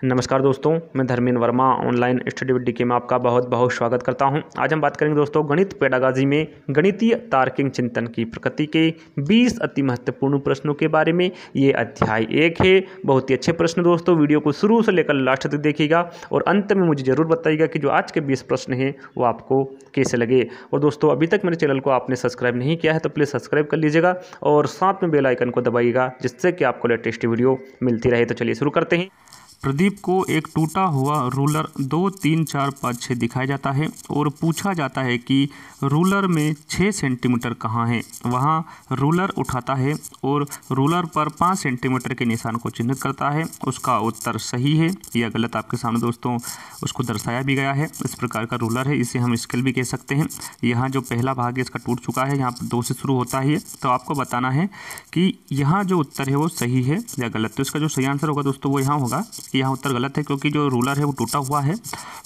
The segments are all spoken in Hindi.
नमस्कार दोस्तों, मैं Dharmendra Verma online study with DK में आपका बहुत बहुत स्वागत करता हूँ। आज हम बात करेंगे दोस्तों, गणित पेडागाजी में गणितीय तार्किक चिंतन की प्रकृति के 20 अति महत्वपूर्ण प्रश्नों के बारे में। ये अध्याय एक है, बहुत ही अच्छे प्रश्न दोस्तों, वीडियो को शुरू से लेकर लास्ट तक देखिएगा और अंत में मुझे ज़रूर बताइएगा कि जो आज के बीस प्रश्न हैं, वो आपको कैसे लगे। और दोस्तों, अभी तक मेरे चैनल को आपने सब्सक्राइब नहीं किया है तो प्लीज़ सब्सक्राइब कर लीजिएगा और साथ में बेलाइकन को दबाइएगा, जिससे कि आपको लेटेस्ट वीडियो मिलती रहे। तो चलिए शुरू करते हैं। प्रदीप को एक टूटा हुआ रूलर दो, तीन, चार, पाँच छः दिखाया जाता है और पूछा जाता है कि रूलर में छः सेंटीमीटर कहाँ है। वहाँ रूलर उठाता है और रूलर पर पाँच सेंटीमीटर के निशान को चिन्हित करता है। उसका उत्तर सही है या गलत आपके सामने दोस्तों, उसको दर्शाया भी गया है। इस प्रकार का रूलर है, इसे हम स्केल भी कह सकते हैं। यहाँ जो पहला भाग है, इसका टूट चुका है, यहाँ पर दो से शुरू होता है। तो आपको बताना है कि यहाँ जो उत्तर है, वो सही है या गलत? तो इसका जो सही आंसर होगा दोस्तों, वो यहाँ होगा यहाँ उत्तर गलत है, क्योंकि जो रूलर है वो टूटा हुआ है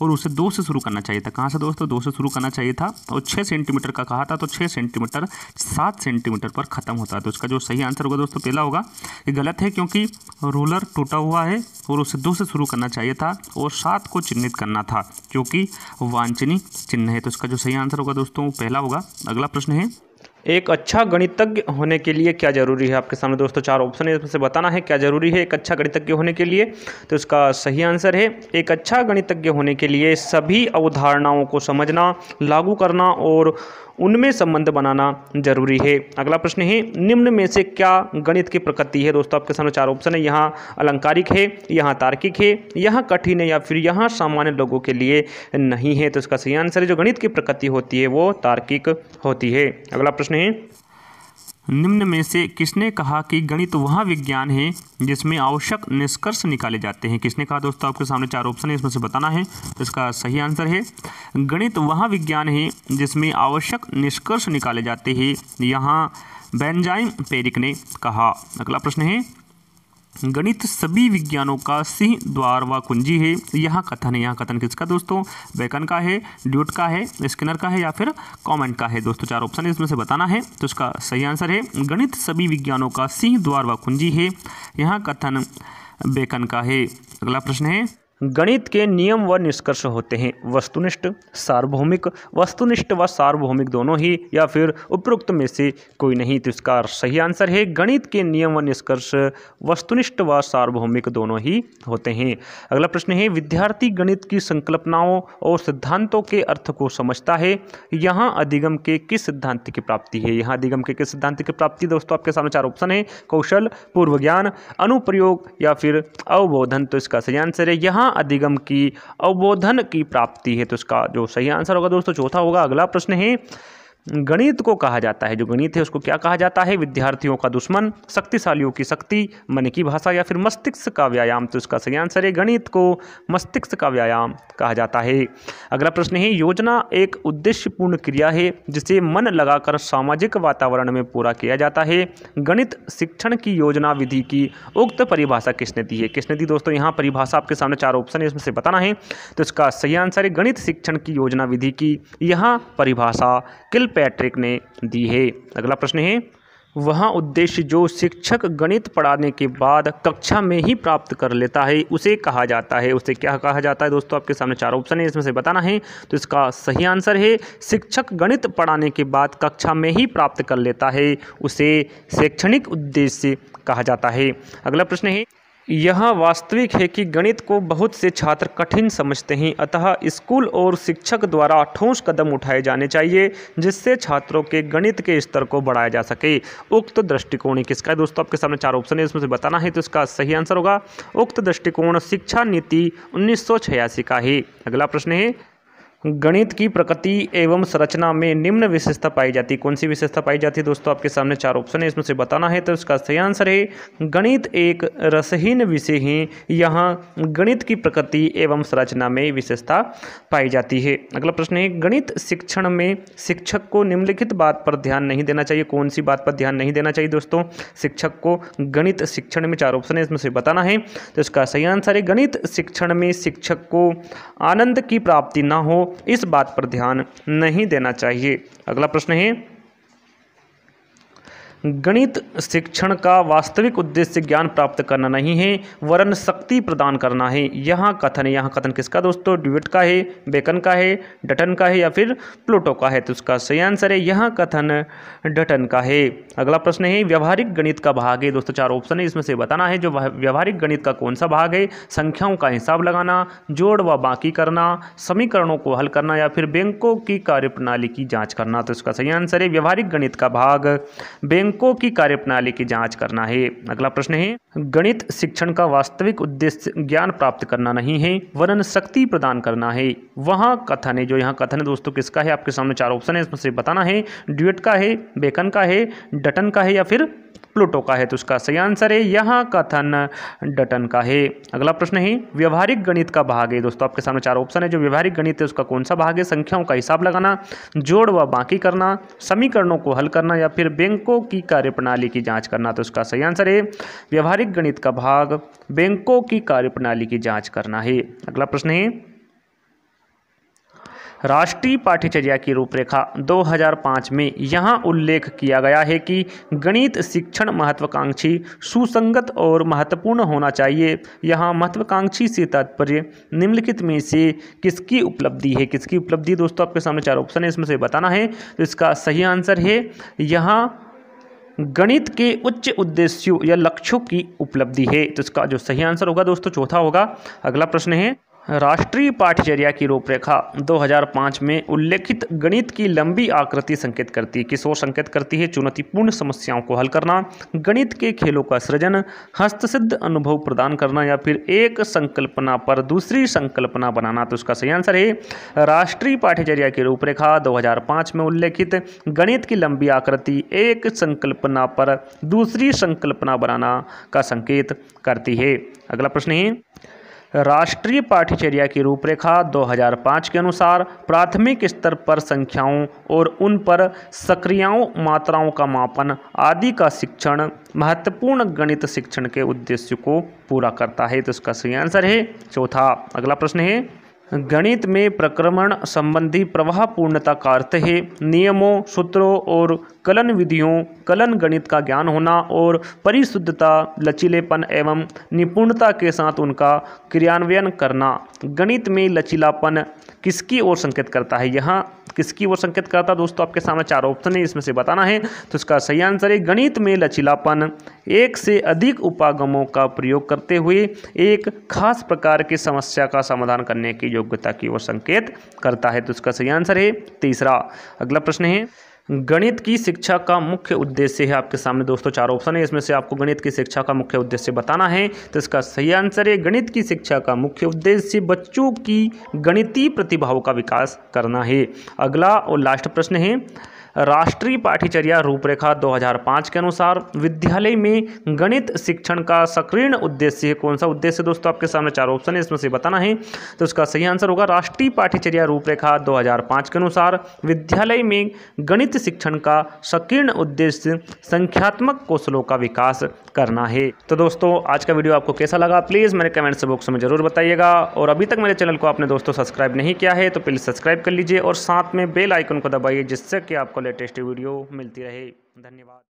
और उसे दो से शुरू करना चाहिए था। कहाँ से दोस्तों? दो से शुरू करना चाहिए था और छः सेंटीमीटर का कहा था तो छः सेंटीमीटर सात सेंटीमीटर पर ख़त्म होता है। तो इसका जो सही आंसर होगा दोस्तों, पहला होगा, ये गलत है क्योंकि रूलर टूटा हुआ है और उसे दो से शुरू करना चाहिए था और सात को चिन्हित करना था क्योंकि वांछनीय चिन्ह है। तो इसका जो सही आंसर होगा दोस्तों पहला होगा। अगला प्रश्न है एक अच्छा गणितज्ञ होने के लिए क्या ज़रूरी है आपके सामने दोस्तों? चार ऑप्शन है, इसमें से बताना है क्या ज़रूरी है एक अच्छा गणितज्ञ होने के लिए। तो इसका सही आंसर है, एक अच्छा गणितज्ञ होने के लिए सभी अवधारणाओं को समझना, लागू करना और उनमें संबंध बनाना ज़रूरी है। अगला प्रश्न है, निम्न में से क्या गणित की प्रकृति है? दोस्तों, आपके सामने चार ऑप्शन है। यहाँ अलंकारिक है, यहाँ तार्किक है, यहाँ कठिन है या फिर यहाँ सामान्य लोगों के लिए नहीं है। तो इसका सही आंसर है, जो गणित की प्रकृति होती है, वो तार्किक होती है। अगला प्रश्न है निम्न में से किसने कहा कि गणित वह विज्ञान है जिसमें आवश्यक निष्कर्ष निकाले जाते हैं? किसने कहा दोस्तों? आपके सामने चार ऑप्शन है, इसमें से बताना है। तो इसका सही आंसर है, गणित वह विज्ञान है जिसमें आवश्यक निष्कर्ष निकाले जाते हैं। यहाँ बेंजाइम पेरिक ने कहा। अगला प्रश्न है गणित सभी विज्ञानों का सिंह द्वार व कुंजी है। यहाँ कथन है। यहाँ कथन किसका दोस्तों? बेकन का है, ड्यूट का है, स्किनर का है या फिर कॉमेंट का है? दोस्तों, चार ऑप्शन है इसमें से बताना है तो इसका सही आंसर है। गणित सभी विज्ञानों का सिंह द्वार व कुंजी है। यहाँ कथन बेकन का है। अगला प्रश्न है गणित के नियम व निष्कर्ष होते हैं। वस्तुनिष्ठ, सार्वभौमिक, वस्तुनिष्ठ व सार्वभौमिक दोनों ही, या फिर उपरोक्त में से कोई नहीं। तो इसका सही आंसर है, गणित के नियम व निष्कर्ष वस्तुनिष्ठ व सार्वभौमिक दोनों ही होते हैं। अगला प्रश्न है, विद्यार्थी गणित की संकल्पनाओं और सिद्धांतों के अर्थ को समझता है। यहाँ अधिगम के किस सिद्धांत की प्राप्ति है? यहाँ अधिगम के किस सिद्धांत की प्राप्ति? दोस्तों, आपके सामने चार ऑप्शन है, कौशल पूर्व ज्ञान अनुप्रयोग या फिर अवबोधन। तो इसका सही आंसर है, यहाँ अधिगम की अवबोधन की प्राप्ति है तो इसका जो सही आंसर होगा दोस्तों, चौथा होगा, अगला प्रश्न है गणित को कहा जाता है। जो गणित है, उसको क्या कहा जाता है? विद्यार्थियों का दुश्मन, शक्तिशालियों की शक्ति, मन की भाषा या फिर मस्तिष्क का व्यायाम। तो इसका सही आंसर है, गणित को मस्तिष्क का व्यायाम कहा जाता है। अगला प्रश्न है, योजना एक उद्देश्यपूर्ण क्रिया है, जिसे मन लगाकर सामाजिक वातावरण में पूरा किया जाता है। गणित शिक्षण की योजना विधि की उक्त परिभाषा किसने दी है? किसने दी? दोस्तों, यहाँ परिभाषा आपके सामने चार ऑप्शन है, इसमें से बताना है। तो इसका सही आंसर है, गणित शिक्षण की योजना विधि की यहाँ परिभाषा। किल पैट्रिक ने दी है। अगला प्रश्न है, वहाँ उद्देश्य जो शिक्षक गणित पढ़ाने के बाद कक्षा में ही प्राप्त कर लेता है, उसे कहा जाता है। उसे क्या कहा जाता है दोस्तों? आपके सामने चार ऑप्शन है, इसमें से बताना है। तो इसका सही आंसर है, शिक्षक गणित पढ़ाने के बाद कक्षा में ही प्राप्त कर लेता है, उसे शैक्षणिक उद्देश्य कहा जाता है। अगला प्रश्न है यह वास्तविक है कि गणित को बहुत से छात्र कठिन समझते हैं, अतः स्कूल और शिक्षक द्वारा ठोस कदम उठाए जाने चाहिए, जिससे छात्रों के गणित के स्तर को बढ़ाया जा सके। उक्त दृष्टिकोण किसका है? दोस्तों, आपके सामने चार ऑप्शन है, इसमें से बताना है तो इसका सही आंसर होगा। उक्त दृष्टिकोण शिक्षा नीति उन्नीस सौ छियासी का है। अगला प्रश्न है गणित की प्रकृति एवं संरचना में निम्न विशेषता पाई जाती। है कौन सी विशेषता पाई जाती है? दोस्तों, आपके सामने चार ऑप्शन है। इसमें से बताना है तो इसका सही आंसर है, गणित एक रसहीन विषय है। यहाँ गणित की प्रकृति एवं संरचना में विशेषता पाई जाती है। अगला प्रश्न है, गणित शिक्षण में शिक्षक को निम्नलिखित बात पर ध्यान नहीं देना चाहिए। कौन सी बात पर ध्यान नहीं देना चाहिए दोस्तों? शिक्षक को गणित शिक्षण में चार ऑप्शन है, इसमें से बताना है तो इसका सही आंसर है, गणित शिक्षण में शिक्षक को आनंद की प्राप्ति ना हो इस बात पर ध्यान नहीं देना चाहिए। अगला प्रश्न है गणित शिक्षण का वास्तविक उद्देश्य ज्ञान प्राप्त करना नहीं है, वरन शक्ति प्रदान करना है। यहाँ कथन है, यहाँ कथन किसका दोस्तों? ड्यूट का है, बेकन का है, डटन का है या फिर प्लूटो का है? तो उसका सही आंसर है, यहाँ कथन डटन का है। अगला प्रश्न है, व्यवहारिक गणित का भाग है। दोस्तों, चार ऑप्शन है, इसमें से बताना है, जो व्यवहारिक गणित का कौन सा भाग है? संख्याओं का हिसाब लगाना, जोड़ व बाकी करना, समीकरणों को हल करना या फिर बैंकों की कार्यप्रणाली की जाँच करना। तो इसका सही आंसर है, व्यवहारिक गणित का भाग। बैंक अंकों की कार्यप्रणाली की जाँच करना है। अगला प्रश्न है, गणित शिक्षण का वास्तविक उद्देश्य ज्ञान प्राप्त करना नहीं है वरन शक्ति प्रदान करना है। वहाँ कथन है, जो यहाँ कथन है दोस्तों, किसका है? आपके सामने चार ऑप्शन है, इसमें से बताना है ड्यूट का है बेकन का है, डटन का है या फिर प्लूटो का है तो उसका सही आंसर है, यहाँ कथन डटन का है। अगला प्रश्न है, व्यवहारिक गणित का भाग है। दोस्तों, आपके सामने चार ऑप्शन है, जो व्यवहारिक गणित है, उसका कौन सा भाग है? संख्याओं का हिसाब लगाना, जोड़ व बाकी करना, समीकरणों को हल करना, या फिर बैंकों की कार्यप्रणाली की जाँच करना तो उसका सही आंसर है, व्यवहारिक गणित का भाग, बैंकों की कार्यप्रणाली की जाँच करना है। अगला प्रश्न है राष्ट्रीय पाठ्यचर्या की रूपरेखा 2005 में यहाँ उल्लेख किया गया है कि गणित शिक्षण महत्वाकांक्षी सुसंगत और महत्वपूर्ण होना चाहिए। यहाँ महत्वाकांक्षी से तात्पर्य निम्नलिखित में से किसकी उपलब्धि है? किसकी उपलब्धि? दोस्तों, आपके सामने चार ऑप्शन है, इसमें से बताना है। तो इसका सही आंसर है, यहाँ गणित के उच्च उद्देश्यों या लक्ष्यों की उपलब्धि है। तो इसका जो सही आंसर होगा दोस्तों, चौथा होगा। अगला प्रश्न है राष्ट्रीय पाठचर्या की रूपरेखा 2005 में उल्लेखित गणित की लंबी आकृति संकेत करती है। किस ओर संकेत करती है? चुनौतीपूर्ण समस्याओं को हल करना, गणित के खेलों का सृजन, हस्तसिद्ध अनुभव प्रदान करना या फिर एक संकल्पना पर दूसरी संकल्पना बनाना। तो उसका सही आंसर है राष्ट्रीय पाठ्यचर्या की रूपरेखा 2005 में उल्लेखित गणित की लंबी आकृति एक संकल्पना पर दूसरी संकल्पना बनाना का संकेत करती है। अगला प्रश्न है राष्ट्रीय पाठ्यचर्या की रूपरेखा 2005 के अनुसार प्राथमिक स्तर पर संख्याओं और उन पर सक्रियाओं, मात्राओं का मापन आदि का शिक्षण महत्वपूर्ण गणित शिक्षण के उद्देश्य को पूरा करता है। तो इसका सही आंसर है चौथा। अगला प्रश्न है गणित में प्रक्रमण संबंधी प्रवाह पूर्णता का अर्थ है नियमों, सूत्रों और कलन विधियों कलन गणित का ज्ञान होना और परिशुद्धता, लचीलेपन एवं निपुणता के साथ उनका क्रियान्वयन करना। गणित में लचीलापन किसकी ओर संकेत करता है? यहाँ किसकी ओर संकेत करता है? दोस्तों, आपके सामने चार ऑप्शन है, इसमें से बताना है। तो इसका सही आंसर है, गणित में लचीलापन एक से अधिक उपागमों का प्रयोग करते हुए एक खास प्रकार की समस्या का समाधान करने की योग्यता की ओर संकेत करता है तो इसका सही आंसर है तीसरा। अगला प्रश्न है, गणित की शिक्षा का मुख्य उद्देश्य है आपके सामने दोस्तों, चार ऑप्शन है, इसमें से आपको गणित की शिक्षा का मुख्य उद्देश्य बताना है तो इसका सही आंसर है, गणित की शिक्षा का मुख्य उद्देश्य बच्चों की गणितीय प्रतिभाओं का विकास करना है। अगला और लास्ट प्रश्न है राष्ट्रीय पाठ्यचर्या रूपरेखा 2005 के अनुसार विद्यालय में गणित शिक्षण का सक्रिय उद्देश्य है। कौन सा उद्देश्य? दोस्तों, आपके सामने चार ऑप्शन है, इसमें से बताना है। तो उसका सही आंसर होगा, राष्ट्रीय पाठ्यचर्या रूपरेखा 2005 के अनुसार विद्यालय में गणित शिक्षण का सक्रिय उद्देश्य संख्यात्मक कौशलों का विकास करना है। तो दोस्तों, आज का वीडियो आपको कैसा लगा? प्लीज़ मेरे कमेंट्स बॉक्स में ज़रूर बताइएगा। और अभी तक मेरे चैनल को आपने दोस्तों सब्सक्राइब नहीं किया है तो प्लीज़ सब्सक्राइब कर लीजिए और साथ में बेल आइकन को दबाइए, जिससे कि आपको लेटेस्ट वीडियो मिलती रहे। धन्यवाद।